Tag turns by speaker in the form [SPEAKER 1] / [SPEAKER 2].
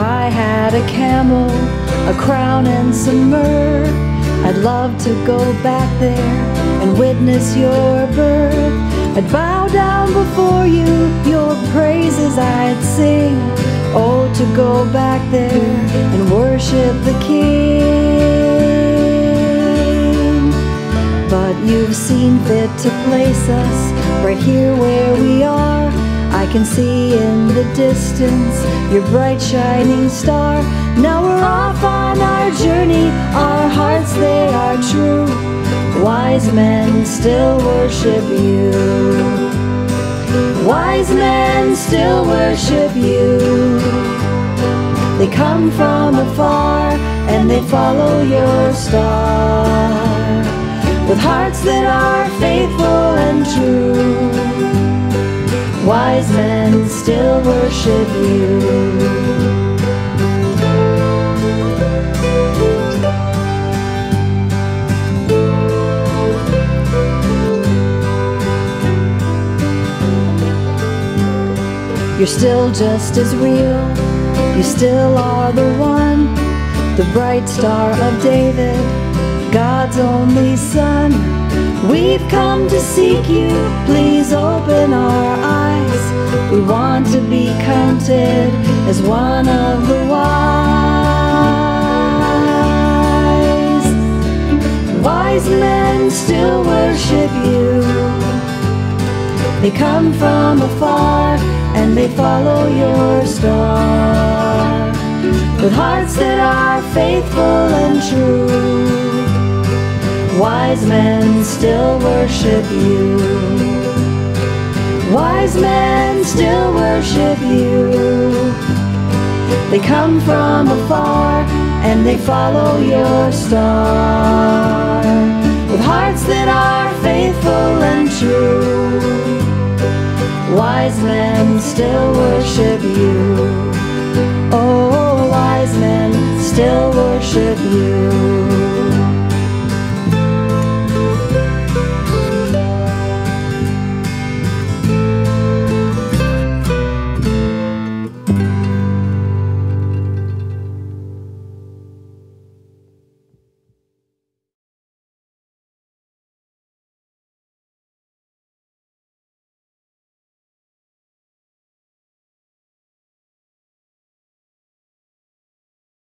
[SPEAKER 1] had a camel, a crown, and some myrrh, I'd love to go back there and witness your birth. I'd bow down before you, your praises I'd sing. Oh, to go back there and worship the King. But you've seen fit to place us right here where we are. I can see in the distance your bright shining star. Now we're off on our journey, our hearts they are true. Wise men still worship you. Wise men still worship you. They come from afar and they follow your star with hearts Men still worship you. You're still just as real. You still are the one, the bright star of David, God's only son. We've come to seek you. Please open our eyes. We want to be counted as one of the wise. Wise men still worship you. They come from afar and they follow your star with hearts that are faithful and true. Wise men still worship you. Wise men still worship you. They come from afar and they follow your star with hearts that are faithful and true. Wise men still worship